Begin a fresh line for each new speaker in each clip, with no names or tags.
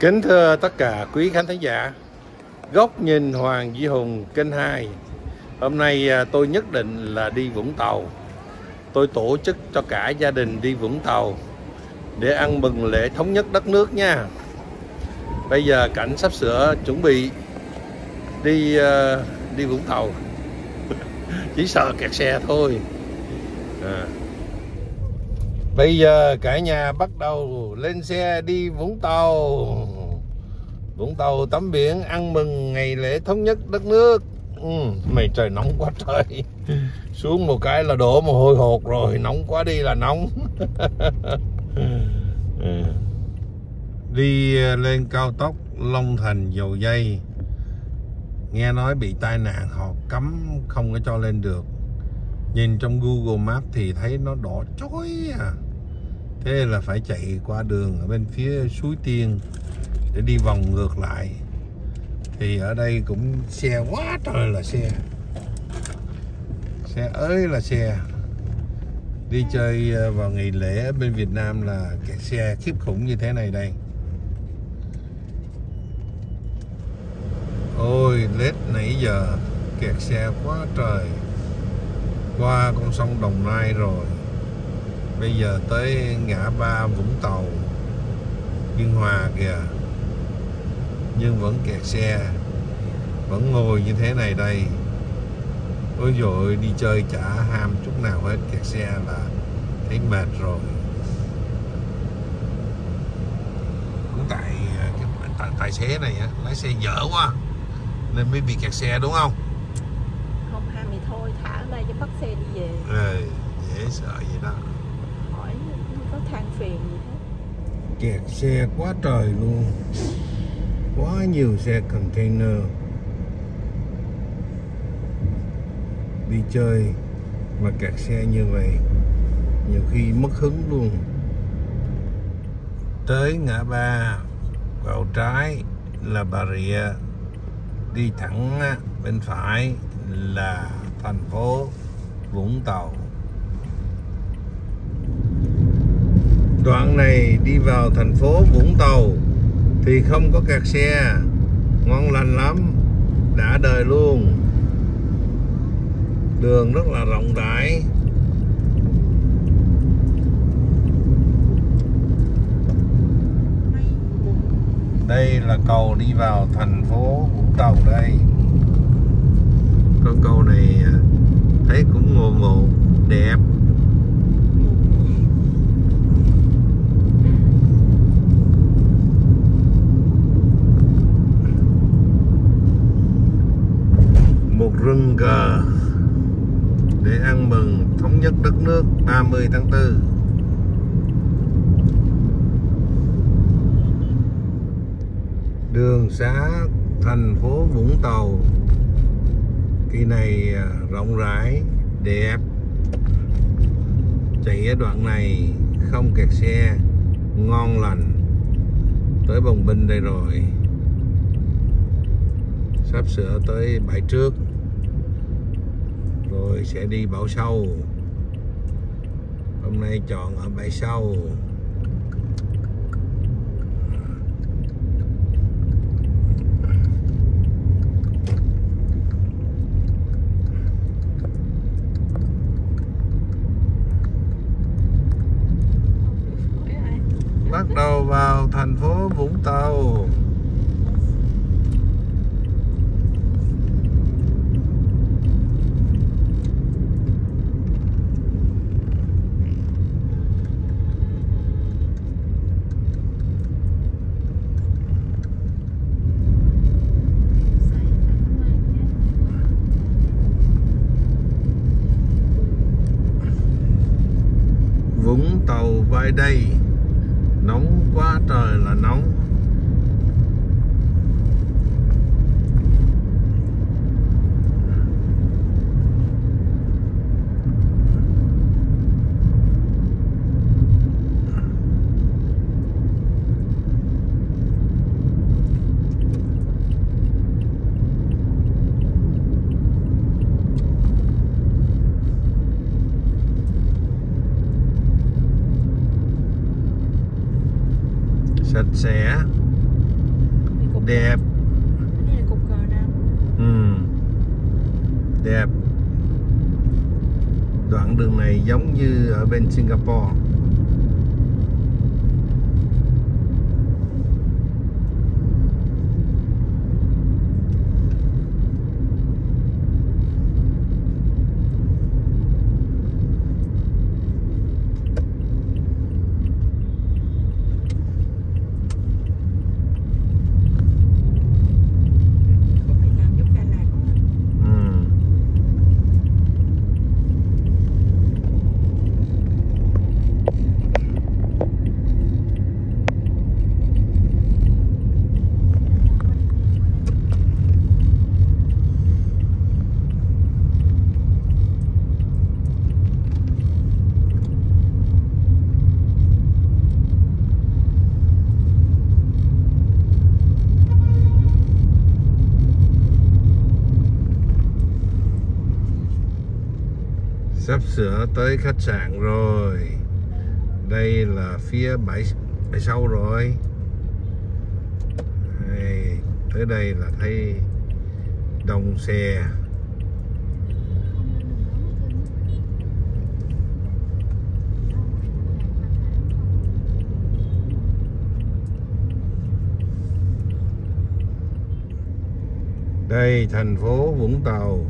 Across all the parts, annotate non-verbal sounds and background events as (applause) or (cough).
Kính thưa tất cả quý khán thính giả, Góc nhìn Hoàng Duy Hùng kênh 2 Hôm nay à, tôi nhất định là đi Vũng Tàu. Tôi tổ chức cho cả gia đình đi Vũng Tàu Để ăn mừng lễ thống nhất đất nước nha. Bây giờ cảnh sắp sửa chuẩn bị đi à, đi Vũng Tàu. (laughs) Chỉ sợ kẹt xe thôi. À. Bây giờ cả nhà bắt đầu lên xe đi Vũng Tàu. Vũng Tàu tắm biển ăn mừng ngày lễ thống nhất đất nước. Ừ, Mày trời nóng quá trời. Xuống một cái là đổ mồ hôi hột rồi Nóng quá đi là nóng. (laughs) Ừ. Đi ờ, lên cao tốc Long Thành dầu dây. Nghe nói bị tai nạn họ cấm không có cho lên được. Nhìn trong Google Maps thì thấy nó đỏ chói à. Thế là phải chạy qua đường ở bên phía suối tiên để đi vòng ngược lại. Thì ở đây cũng xe quá trời là xe. Xe ơi là xe. Đi chơi ờ, vào ngày lễ ở bên Việt Nam là kẹt xe khiếp khủng như thế này đây. Ôi, lết nãy giờ kẹt xe quá trời. Qua con sông Đồng Nai rồi. Bây giờ tới ngã ba Vũng Tàu. Biên Hòa kìa nhưng vẫn kẹt xe vẫn ngồi như thế này đây. Ôi dồi đi chơi chả ham chút nào hết kẹt xe là thấy mệt rồi. Cũng tại cái tài, tài xế này á lái xe dở quá nên mới bị kẹt xe đúng không?
Không ham thì thôi thả ở đây cho bắt xe đi về.
Ừ, dễ sợ vậy đó.
Hỏi có than phiền gì hết.
Kẹt xe quá trời luôn quá nhiều xe container. Đi chơi mà kẹt xe như vậy, nhiều khi mất hứng luôn. Tới ngã ba, vào trái là Bà Rịa, đi thẳng bên phải là thành phố Vũng Tàu. Đoạn này đi vào thành phố Vũng Tàu thì không có kẹt xe. Ngon lành lắm. Đã đời luôn. Đường rất là rộng rãi. Đây là cầu đi vào thành phố Vũng Tàu đây. Con cầu này à, thấy cũng ngộ ngộ đẹp một rừng cờ để ăn mừng thống nhất đất nước 30 tháng 4 đường xá thành phố Vũng Tàu. Kỳ này à, rộng rãi, đẹp. Chạy ở đoạn này không kẹt xe, ngon lành. Tới Bồng Binh đây rồi. Sắp sửa tới bãi trước rồi sẽ đi bảo sâu hôm nay chọn ở bãi sau. Bắt đầu vào thành phố Vũng Tàu Vũng ở đây. Nóng quá trời là nóng. Sạch sẽ đẹp. ừ. đẹp. Đoạn đường này giống như ở bên Singapore
Cục này làm giúp Đà Lạt quá.
ừ sắp sửa tới khách sạn rồi. Đây là phía bãi bãi sau rồi. Đây, tới đây là thấy đông xe. Đây thành phố Vũng Tàu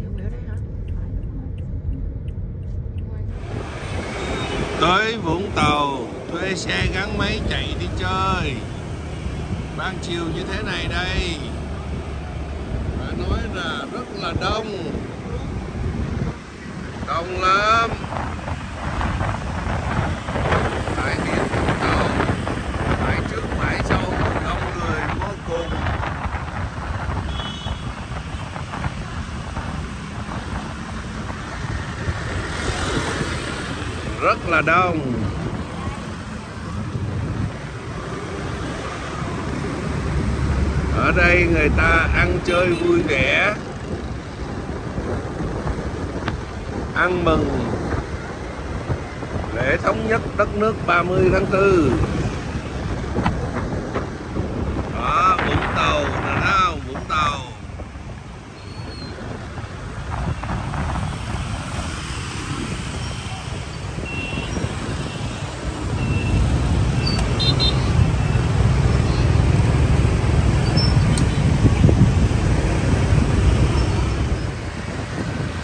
Điều biểu đây hả?
tới Vũng Tàu thuê xe gắn máy chạy đi chơi ban chiều như thế này đây. Phải nói là rất là đông. Đông lắm. Bãi biển Vũng Tàu bãi trước bãi sau, đông người vô cùng. Rất là đông. Ở đây người ta ăn chơi vui vẻ. Ăn mừng. Lễ thống nhất đất nước 30 tháng 4 đó Vũng Tàu nè thấy không Vũng Tàu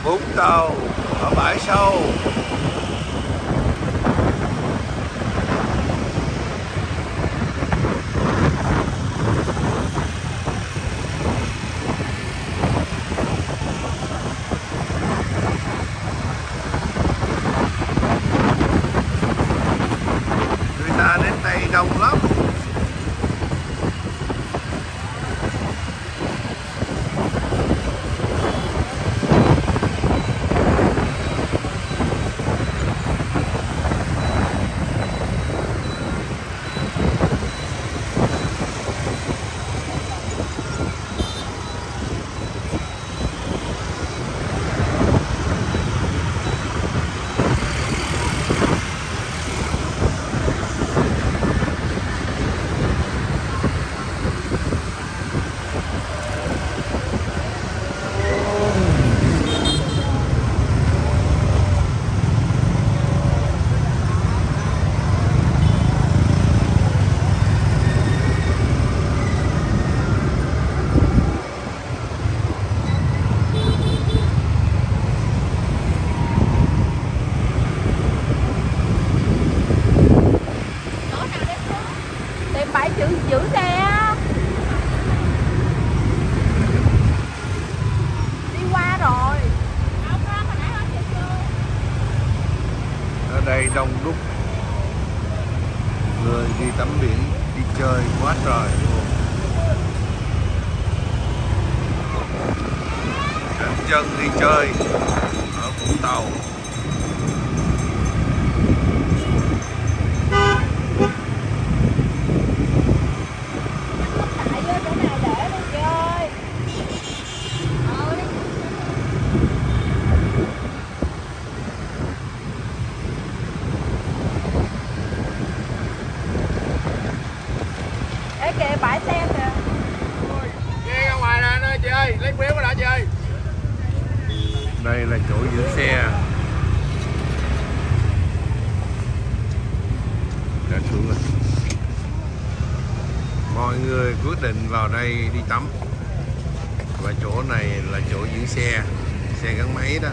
Vũng Tàu ở bãi sâu người ta đến đây đông lắm
Chỗ nào đây xuống? Tìm bãi giữ, giữ xe. Đi qua rồi. Ở
đây đông đúc người đi tắm biển đi chơi quá trời luôn chân đi chơi ở Vũng Tàu
Tại vô chỗ này để đi chị ơi Ờ, đi. Ê kìa bãi xe kìa.
Nghe ra ngoài nè chị ơi, lấy phiếu đã chị ơi.
đây là chỗ giữ xe. Đã xuống rồi. Mọi người quyết định vào đây đi tắm. Và chỗ này là chỗ giữ xe xe gắn máy đó.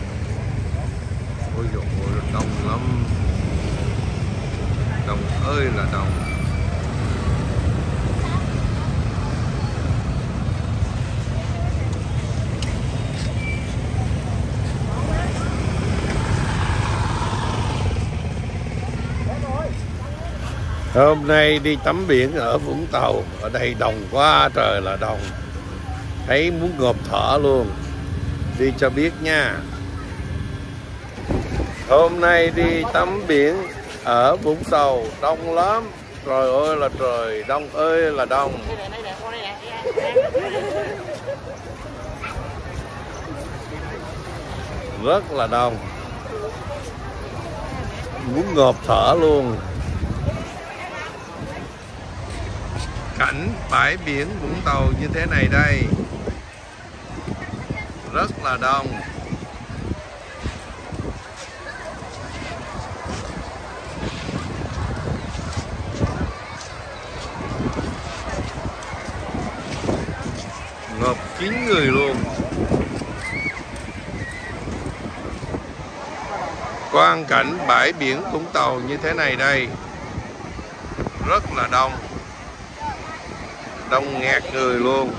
Ôi dồi ôi đông lắm. Đồng ơi là đồng. Hôm nay đi tắm biển ở Vũng Tàu Ở đây đồng quá trời là đồng, Thấy muốn ngộp thở luôn. Đi cho biết nha. Hôm nay đi tắm biển ở Vũng Tàu, Đông lắm. Trời ơi là trời, Đông ơi là đông. Rất là đông. Muốn ngộp thở luôn. Cảnh bãi biển Vũng Tàu như thế này đây rất là đông. Ngập kín người luôn. Quang cảnh bãi biển Vũng Tàu như thế này đây. Rất là đông. Đông nghẹt người luôn.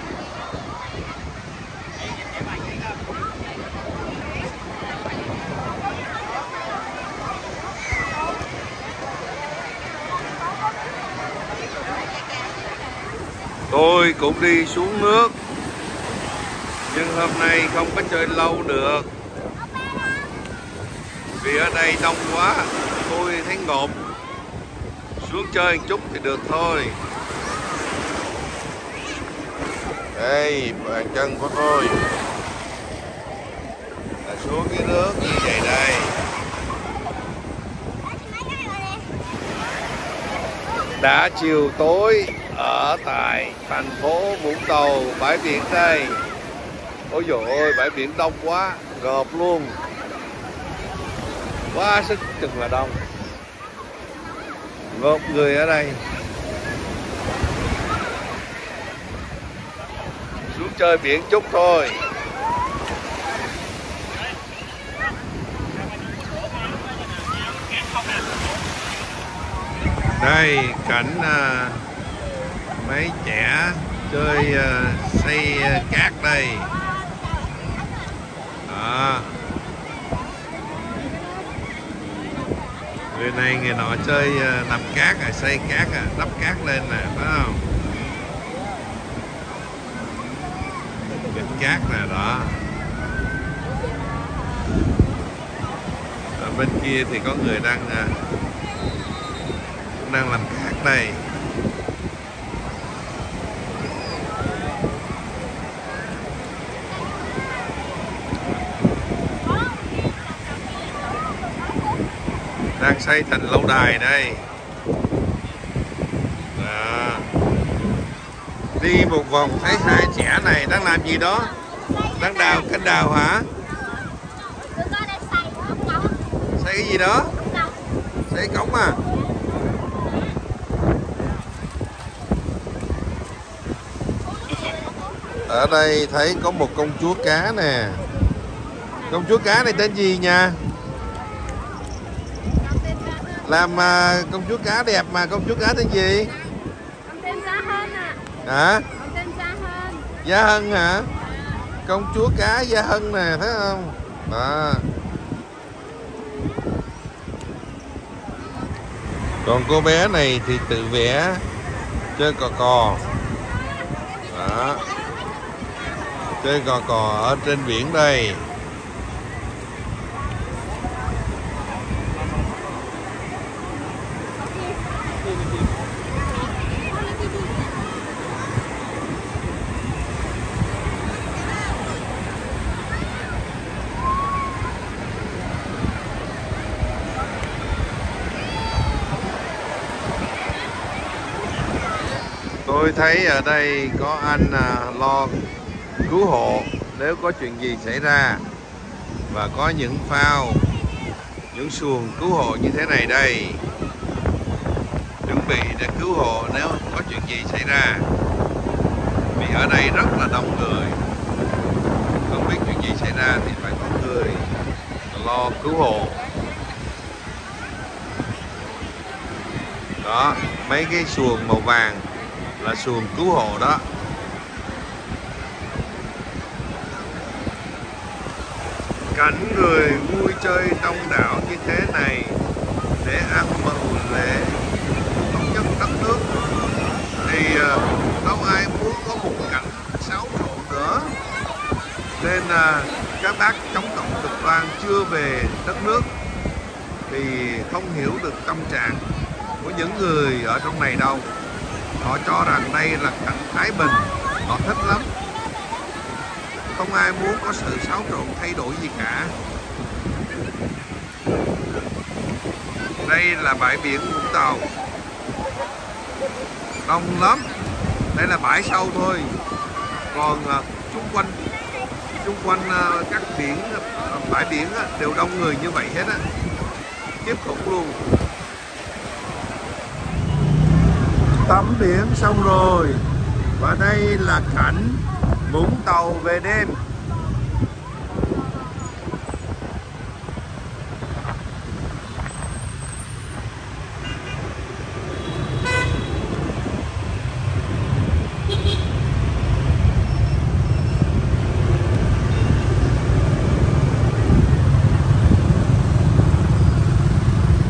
Tôi cũng đi xuống nước. Nhưng hôm nay không có chơi lâu được. Vì ở đây đông quá, tôi thấy ngộp. Xuống chơi một chút thì được thôi. Đây bàn chân của tôi. Là xuống cái nước như vậy đây. Đã chiều tối ở tại thành phố Vũng Tàu bãi biển đây. Ôi dồi ôi bãi biển đông quá gợp luôn. Quá sức chừng là đông. Ngộp người ở đây. Xuống chơi biển chút thôi. Đây cảnh à, mấy trẻ chơi uh, xây uh, cát đây. Đó. Người này người nọ chơi uh, nằm cát à xây cát à đắp cát lên nè phải không? Gạch cát nè đó. Ở bên kia thì có người đang uh, đang làm cát đây đang xây thành lâu đài đây. Đó. đi một vòng thấy hai trẻ này đang làm gì đó? Đang đào kênh đào hả? Xây cái gì đó? Xây cống à? Ở đây thấy có một công chúa cá nè. Công chúa cá này tên gì nha làm à, công chúa cá đẹp mà công chúa cá tên gì
Con tên Gia Hân ạ
hả
Con tên Gia Hân
Gia Hân hả? Công chúa cá Gia Hân nè, thấy không? Đó. Còn cô bé này thì tự vẽ chơi cò cò. Đó. chơi cò cò ở trên biển đây tôi thấy ở đây có anh à, lo cứu hộ nếu có chuyện gì xảy ra và có những phao, những xuồng cứu hộ như thế này đây. Chuẩn bị để cứu hộ nếu có chuyện gì xảy ra. Vì ở đây rất là đông người. Không biết chuyện gì xảy ra thì phải có người lo cứu hộ. Đó, mấy cái xuồng màu vàng là xuồng cứu hộ đó. Cảnh người vui chơi đông đảo như thế này để ăn mừng lễ thống nhất đất nước. Thì ờ, không đâu ai muốn có một cảnh xáo trộn nữa. Nên ờ, các bác chống cộng cực đoan chưa về đất nước thì không hiểu được tâm trạng của những người ở trong này đâu họ cho rằng đây là cảnh thái bình. Họ thích lắm. Không ai muốn có sự xáo trộn thay đổi gì cả. Đây là bãi biển Vũng Tàu. Đông lắm. Đây là bãi sâu thôi. Còn à, chung quanh chung quanh à, các biển à, bãi biển đều đông người như vậy hết á. Tiếp khủng luôn. Tắm biển xong rồi. Và đây là cảnh Vũng Tàu về đêm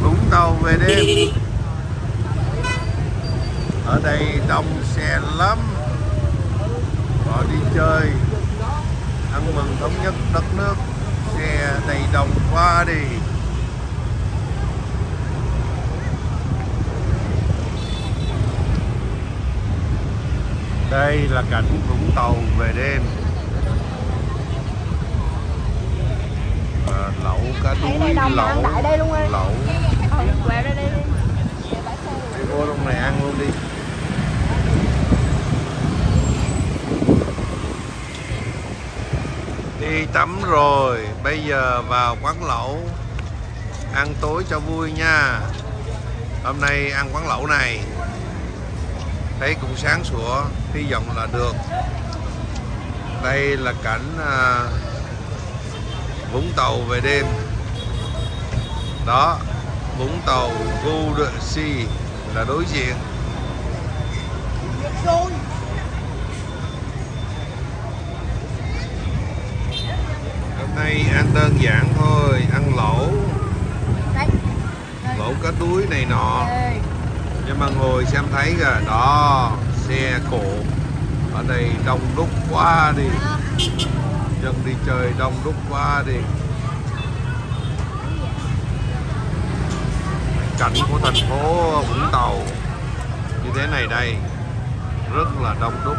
Vũng Tàu về đêm ở đây đông xe lắm họ đi chơi ăn mừng thống nhất đất nước xe đầy đông quá đi đây là cảnh Vũng Tàu về đêm à, lẩu cá đuối lẩu
ăn đại đây luôn ơi.
lẩu
quẹo ra đây đi.
đi vô trong này ăn luôn đi đi tắm rồi. Bây giờ vào quán lẩu. Ăn tối cho vui nha. Hôm nay ăn quán lẩu này. Thấy cũng sáng sủa hy vọng là được. Đây là cảnh à, Vũng Tàu về đêm. Đó Vũng Tàu Go Sea là đối diện. Nay ăn đơn giản thôi ăn lẩu. Lẩu cá đuối này nọ. Nhưng mà ngồi xem thấy kìa đó xe cộ. Ở đây đông đúc quá đi. Dân đi chơi đông đúc quá đi. Cảnh của thành phố Vũng Tàu như thế này đây rất là đông đúc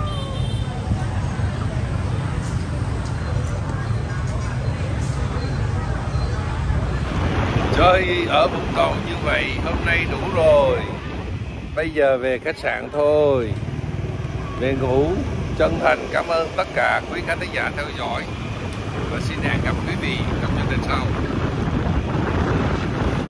chơi ở Vũng Tàu như vậy, hôm nay đủ rồi. Bây giờ về khách sạn thôi. Về ngủ, chân thành cảm ơn tất cả quý khán giả theo dõi. Và xin hẹn gặp quý vị trong chương trình sau.